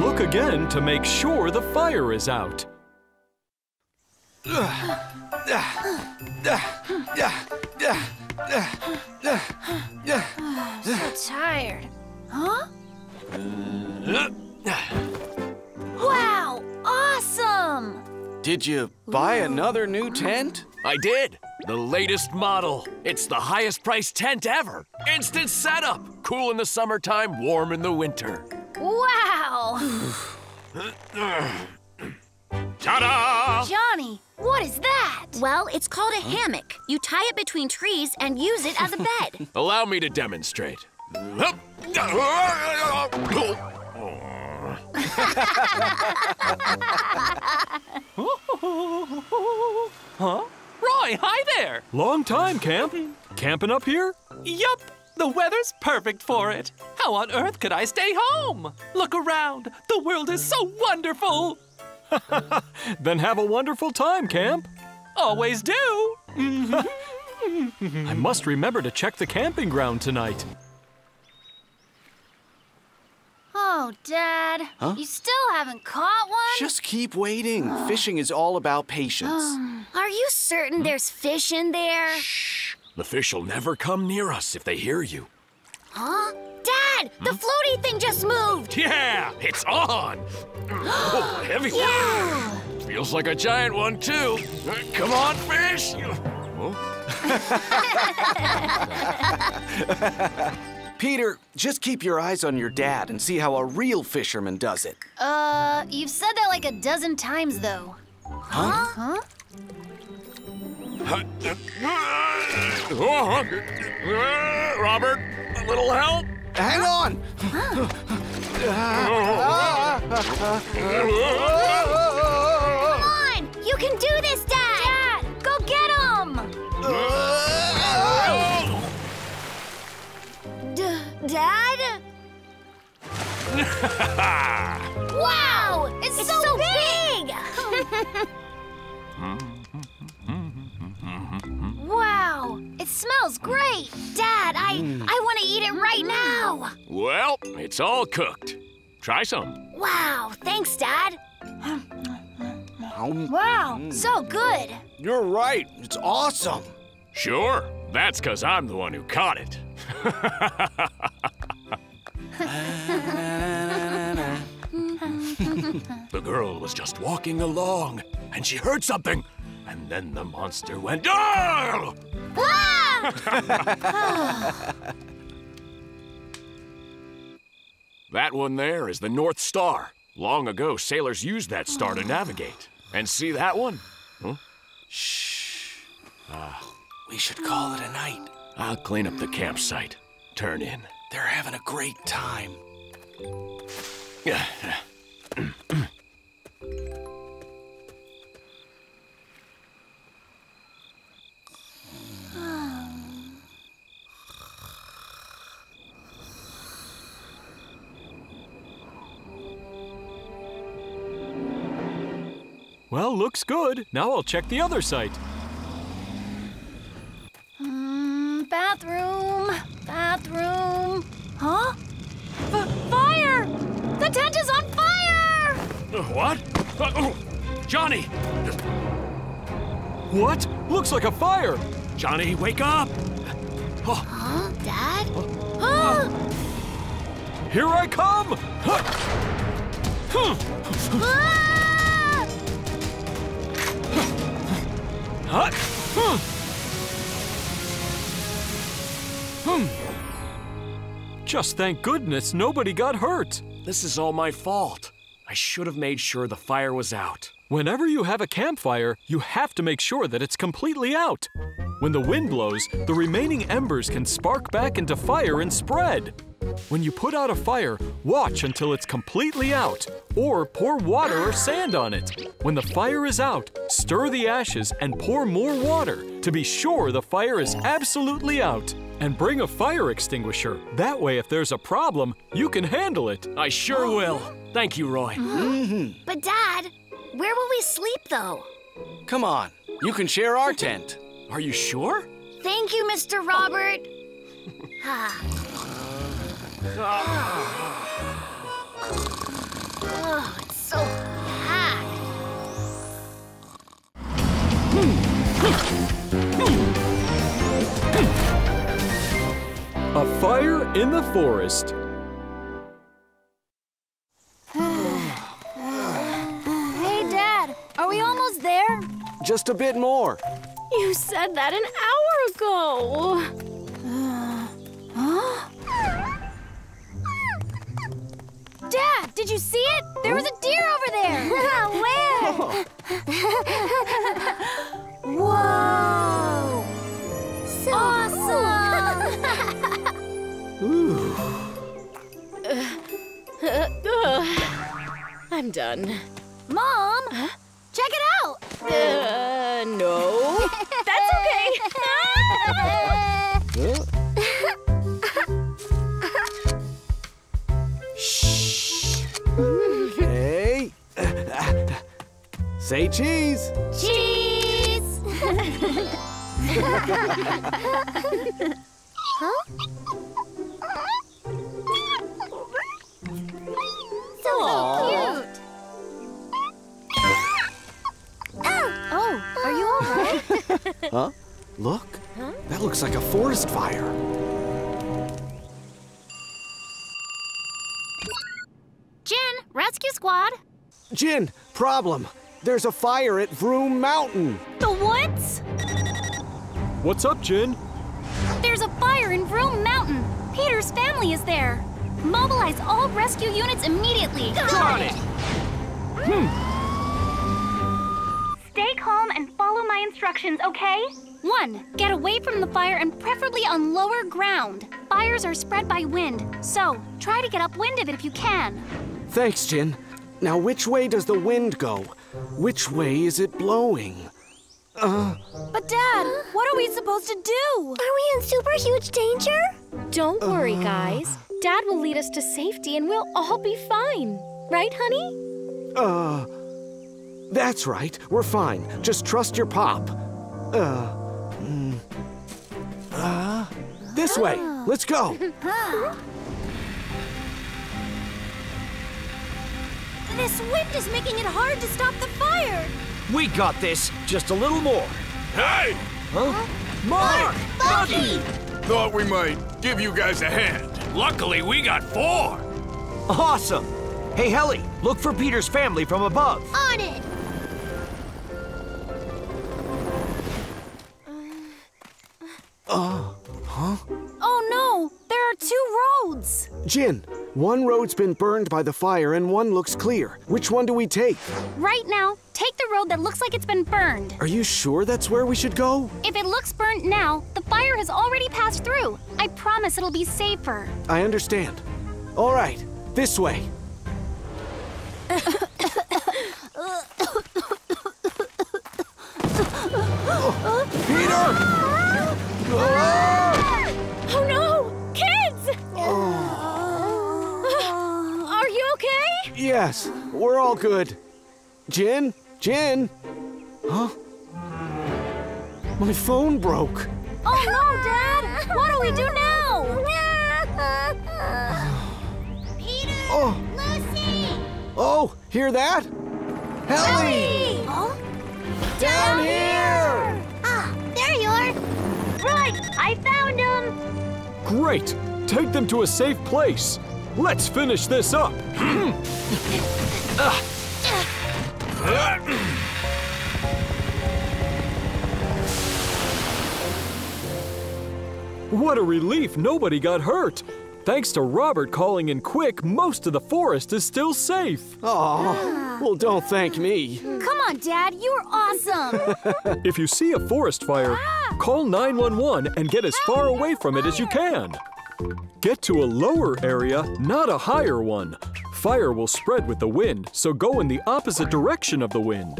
Look again to make sure the fire is out. So tired. Huh? Wow! Awesome! Did you buy another new tent? I did. The latest model. It's the highest priced tent ever. Instant setup. Cool in the summertime, warm in the winter. Wow! Ta-da! Johnny, what is that? Well, it's called a hammock. You tie it between trees and use it as a bed. Allow me to demonstrate. Huh? Roy, hi there! Long time, Camp. Camping up here? Yup, the weather's perfect for it. How on earth could I stay home? Look around, the world is so wonderful. Then have a wonderful time, Camp. Always do. I must remember to check the camping ground tonight. Oh, Dad. Huh? You still haven't caught one? Just keep waiting. Fishing is all about patience. Are um, you certain hmm? there's fish in there? Shh. The fish will never come near us if they hear you. Huh? Dad, the hmm? floaty thing just moved. Yeah, it's on. Oh, heavy one. Yeah. Feels like a giant one, too. Uh, come on, fish. Peter, just keep your eyes on your dad and see how a real fisherman does it. Uh, you've said that like a dozen times, though. Huh? Huh? Robert, a little help? Hang on! Come on! You can do this, Dad! Dad, go get him! D- Dad? wow! It's, it's so, so, big! wow! smells great! Dad, I I want to eat it right now! Well, it's all cooked. Try some. Wow! Thanks, Dad! Um, Wow! So good! You're right. It's awesome. Sure, that's because I'm the one who caught it. the girl was just walking along, and she heard something, and then the monster went, "Ah!" Ah! That one there is the North Star. Long ago, sailors used that star to navigate. And see that one? Shh. we should call it a night. I'll clean up the campsite. Turn in. They're having a great time. Well, looks good. Now I'll check the other site. Mm, bathroom. Bathroom. Huh? F- fire! The tent is on fire! Uh, What? Uh, oh, Johnny! What? Looks like a fire. Johnny, wake up! Oh, Huh? Dad? Huh? Here I come. Huh. Huh. Huh. Hmm. Just thank goodness nobody got hurt. this is all my fault. I should have made sure the fire was out. Whenever you have a campfire, you have to make sure that it's completely out. When the wind blows, the remaining embers can spark back into fire and spread. When you put out a fire, watch until it's completely out, or pour water or sand on it. When the fire is out, stir the ashes and pour more water to be sure the fire is absolutely out. And bring a fire extinguisher. That way, if there's a problem, you can handle it. I sure will. Thank you, Roy. Mm-hmm. Mm-hmm. But, Dad, where will we sleep, though? Come on. You can share our tent. Are you sure? Thank you, Mr. Robert. oh, it's so packed. A fire in the forest. Hey, Dad, are we almost there? Just a bit more. You said that an hour ago. Did you see it? There was a deer over there. Where? Whoa! So awesome! I'm done. Mom, check it out. Uh, no. That's okay. Say cheese. Cheese! huh? so cute. Oh. oh, are you all right? Huh? Look. That looks like a forest fire. Jin, rescue squad. Jin, problem. There's a fire at Vroom Mountain. The woods? What's up, Jin? There's a fire in Vroom Mountain. Peter's family is there. Mobilize all rescue units immediately. Got it! Hmm. Stay calm and follow my instructions, okay? One, get away from the fire and preferably on lower ground. Fires are spread by wind, so try to get upwind of it if you can. Thanks, Jin. Now, which way does the wind go? Which way is it blowing? Uh... But, Dad, what are we supposed to do? Are we in super huge danger? Don't worry, guys. Dad will lead us to safety and we'll all be fine. Right, honey? Uh, that's right. We're fine. Just trust your pop. Uh, mm, uh, this way. Let's go. This wind is making it hard to stop the fire. We got this. Just a little more. Hey! Huh? Mark! Bucky! Thought we might give you guys a hand. Luckily, we got four. Awesome. Hey, Helly, look for Peter's family from above. On it! Oh, huh? Oh no, there are two roads. Jin, one road's been burned by the fire and one looks clear. Which one do we take? Right now, take the road that looks like it's been burned. Are you sure that's where we should go? If it looks burnt now, the fire has already passed through. I promise it'll be safer. I understand. All right, this way. Oh, Peter! Oh Yes, we're all good. Jin? Jin? Huh? My phone broke. Oh no, Dad! What do we do now? Peter! Oh, Lucy! oh, hear that? Helly! Huh? Down here! Ah, there you are! Right, I found him. Great! Take them to a safe place. Let's finish this up. What a relief nobody got hurt. Thanks to Robert calling in quick, most of the forest is still safe. Oh, well, don't thank me. Come on, Dad, you're awesome. If you see a forest fire, ah! call 911 and get as far away from it as you can. Get to a lower area, not a higher one. Fire will spread with the wind, so go in the opposite direction of the wind.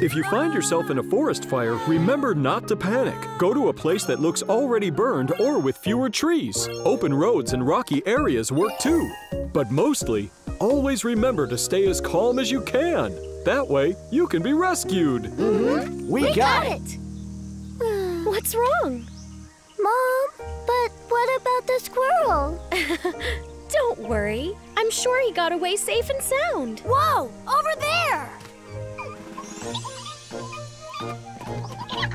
If you find yourself in a forest fire, remember not to panic. Go to a place that looks already burned or with fewer trees. Open roads and rocky areas work too. But mostly, always remember to stay as calm as you can. That way, you can be rescued. Mm-hmm. We, got, it. What's wrong? Mom, but what about the squirrel? Don't worry. I'm sure he got away safe and sound. Whoa, over there!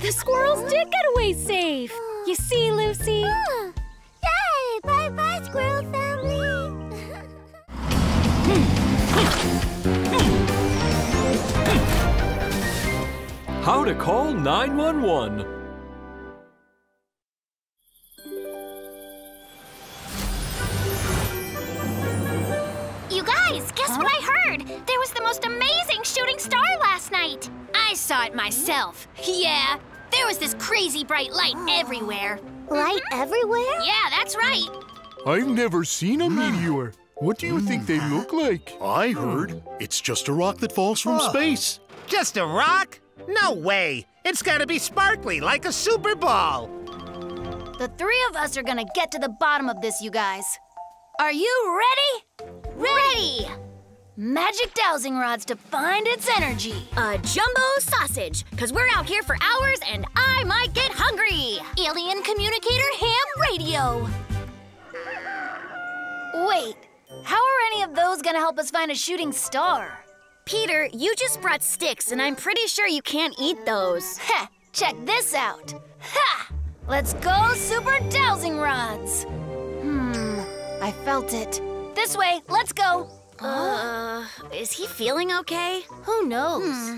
The squirrels did get away safe. You see, Lucy? Yay! Bye-bye, squirrel family! How to call 911. Saw it myself. Yeah, there was this crazy bright light everywhere. Light everywhere? Yeah, that's right. I've never seen a meteor. What do you think they hmm. look like? I heard it's just a rock that falls from space. Just a rock? No way! It's gotta be sparkly, like a super ball! The three of us are gonna get to the bottom of this, you guys. Are you ready? Ready! Magic dowsing rods to find its energy. A jumbo sausage, because we're out here for hours and I might get hungry. Alien communicator ham radio. Wait, how are any of those gonna help us find a shooting star? Peter, you just brought sticks and I'm pretty sure you can't eat those. Ha! Check this out. Ha! Let's go, super dowsing rods. Hmm, I felt it. This way, let's go. Uh, is he feeling okay? Who knows? Hmm.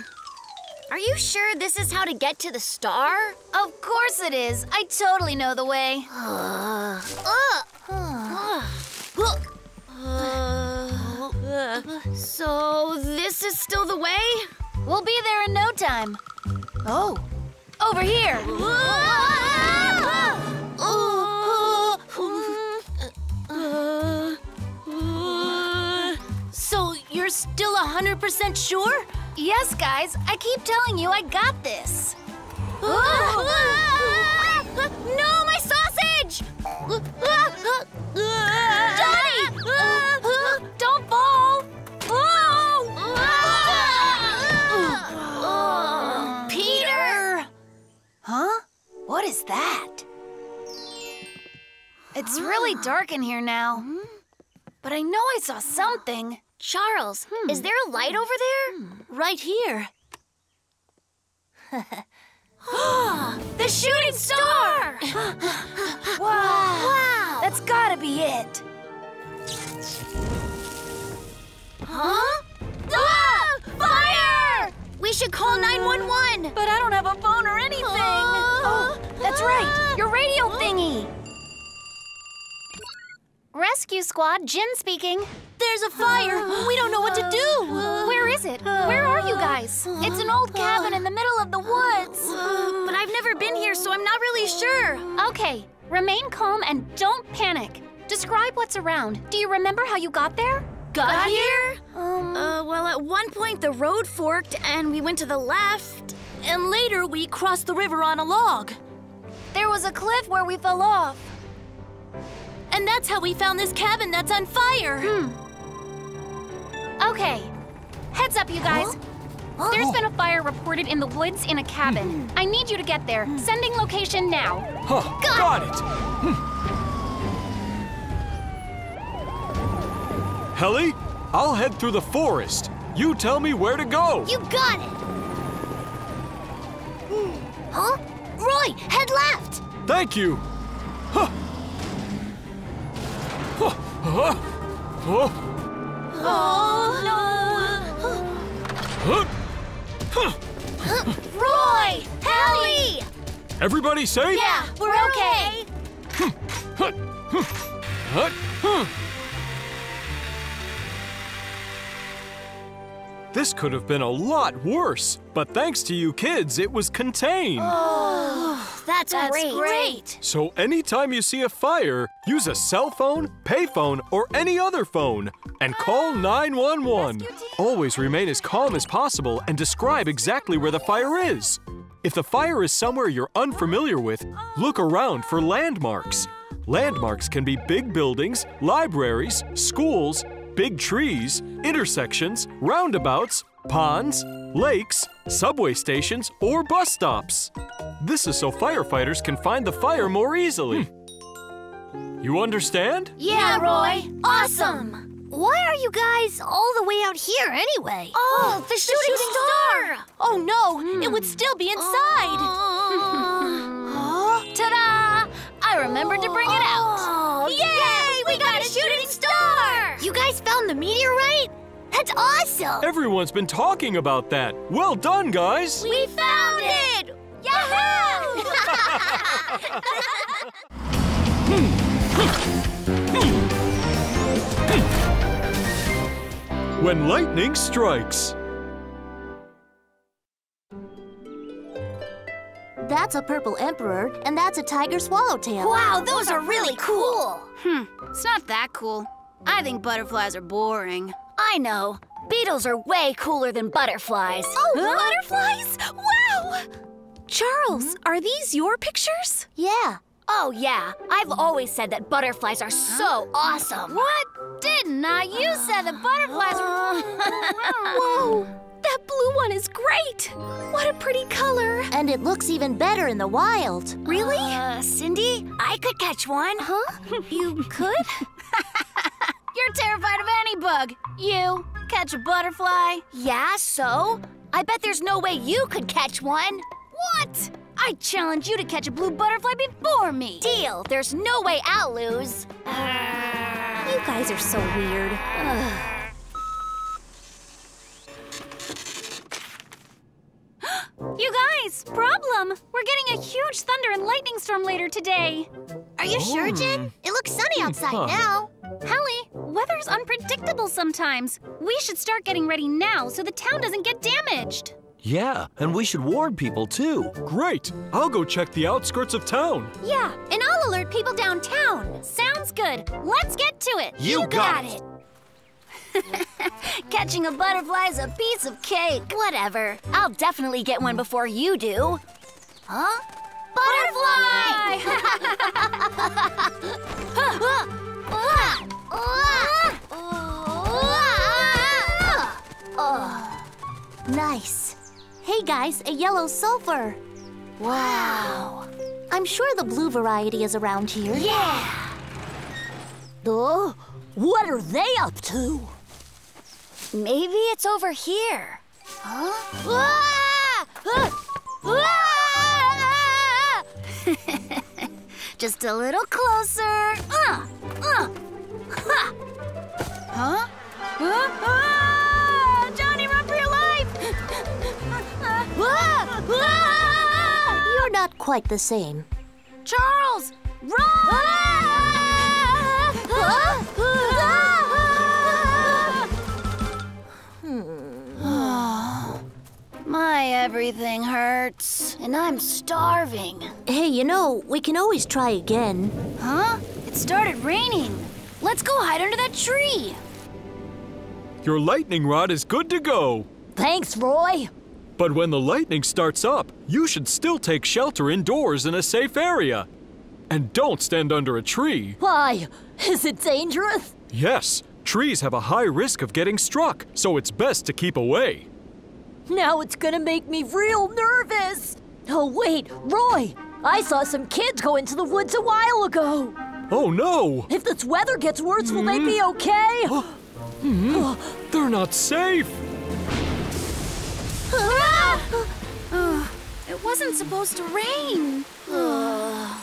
Are you sure this is how to get to the star? Of course it is. I totally know the way. Uh, uh, so this is still the way? We'll be there in no time. Oh, over here. You're still 100% sure? Yes, guys. I keep telling you I got this. No, my sausage! Johnny! Don't fall! Peter! Huh? What is that? It's really dark in here now. But I know I saw something. Charles, is hmm. there a light hmm. over there? Hmm. Right here. the shooting star! wow. wow! That's gotta be it. Huh? Ah! Fire! We should call 911. But I don't have a phone or anything. oh, that's right. Your radio thingy. Rescue squad, Jin speaking. There's a fire. We don't know what to do. Where is it? Where are you guys? It's an old cabin in the middle of the woods. but I've never been here, so I'm not really sure. Okay, remain calm and don't panic. Describe what's around. Do you remember how you got there? Got here? Um, Uh, well, at one point the road forked and we went to the left. and later we crossed the river on a log. There was a cliff where we fell off. And that's how we found this cabin that's on fire. Hmm. Okay. Heads up, you guys. There's oh. been a fire reported in the woods in a cabin. Mm-hmm. I need you to get there. Mm. Sending location now. Huh, got it. Hmm. Helly, I'll head through the forest. You tell me where to go. You got it! Hmm. Huh? Roy, head left! Thank you. Huh. Huh. Huh. Huh. Oh, no. Roy! Helly! Everybody safe? Yeah, we're okay. This could have been a lot worse, but thanks to you kids, it was contained. That's, That's great. great. So anytime you see a fire, use a cell phone, payphone, or any other phone and call ah! 911. Always remain as calm as possible and describe exactly where the fire is. If the fire is somewhere you're unfamiliar with, look around for landmarks. Landmarks can be big buildings, libraries, schools, big trees, intersections, roundabouts, ponds, lakes, subway stations, or bus stops. This is so firefighters can find the fire more easily. Hmm. You understand? Yeah, Roy. Awesome. Why are you guys all the way out here anyway? Oh, oh the shooting, star. Oh no, it would still be inside. Ta-da! I remembered to bring it out. Oh, Yay! We got a shooting star! You guys found the meteorite? That's awesome! Everyone's been talking about that. Well done, guys. We found it! Yahoo! When lightning strikes. That's a purple emperor, and that's a tiger swallowtail. wow, those are really cool. Hmm, it's not that cool. I think butterflies are boring. I know. Beetles are way cooler than butterflies. Oh, butterflies! Wow! Charles, are these your pictures? Yeah. Oh, yeah. I've always said that butterflies are so awesome. What? Didn't I? You said that butterflies were. Whoa! That blue one is great! What a pretty color! And it looks even better in the wild. Really? Uh, Cindy, I could catch one. huh? You could? You're terrified of any bug. You catch a butterfly? Yeah, so? I bet there's no way you could catch one. What? I challenge you to catch a blue butterfly before me. Deal. There's no way I'll lose. You guys are so weird. You guys, problem! We're getting a huge thunder and lightning storm later today. Are you sure, oh. Jin? It looks sunny outside Huh. now. Helly, weather's unpredictable sometimes. We should start getting ready now so the town doesn't get damaged. Yeah, and we should warn people too. Great. I'll go check the outskirts of town. Yeah, and I'll alert people downtown. Sounds good. Let's get to it. You got it. Catching a butterfly is a piece of cake. Whatever. I'll definitely get one before you do. Huh? Nice. Hey guys, a yellow sulfur. Wow. I'm sure the blue variety is around here. Yeah. Oh, what are they up to? Maybe it's over here. Huh? Just a little closer. Uh, uh. Huh? Huh? Ah! Johnny, run for your life! You're not quite the same. Charles, run! My everything hurts, and I'm starving. Hey, you know, we can always try again. Huh? It started raining. Let's go hide under that tree. Your lightning rod is good to go. Thanks, Roy. But when the lightning starts up, you should still take shelter indoors in a safe area. And don't stand under a tree. Why? Is it dangerous? Yes, trees have a high risk of getting struck, so it's best to keep away. Now it's gonna make me real nervous. Oh, wait, Roy, I saw some kids go into the woods a while ago. Oh no! If this weather gets worse, will they be hmm. okay? Hmm. They're not safe! Ah! It wasn't supposed to rain.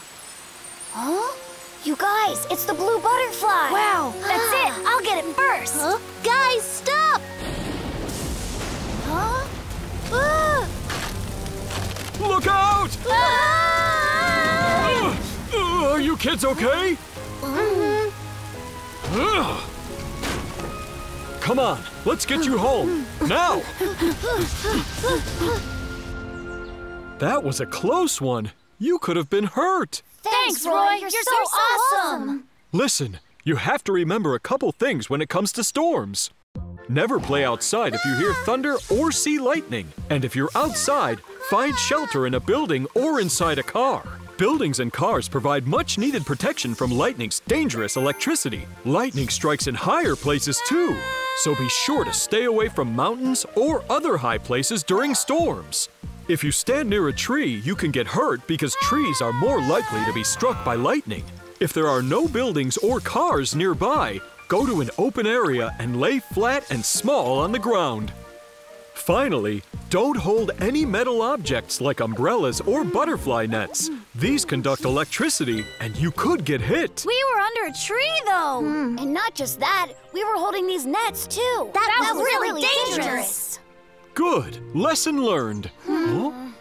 Huh? You guys, it's the blue butterfly. Wow, That's ah. it. I'll get it first. Huh? Guys, stop! Huh? Ah! Look out! Ugh. Ugh, are you kids okay? Ugh. Come on, let's get you home. Now! That was a close one. You could have been hurt. Thanks, Roy. You're, so, awesome. Listen, you have to remember a couple things when it comes to storms. Never play outside if you hear thunder or see lightning. And if you're outside, find shelter in a building or inside a car. Buildings and cars provide much needed protection from lightning's dangerous electricity. Lightning strikes in higher places too. So be sure to stay away from mountains or other high places during storms. If you stand near a tree, you can get hurt because trees are more likely to be struck by lightning. If there are no buildings or cars nearby, go to an open area and lay flat and small on the ground. Finally, don't hold any metal objects like umbrellas or butterfly nets. These conduct electricity and you could get hit. We were under a tree, though. Hmm. And not just that, we were holding these nets, too. That, was was really really dangerous. Good. Lesson learned. Hmm. Huh?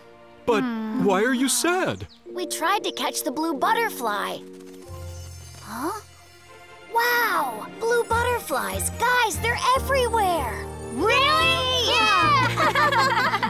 But hmm. why are you sad? We tried to catch the blue butterfly. Huh? Wow! Blue butterflies! Guys, they're everywhere! Really? Yeah!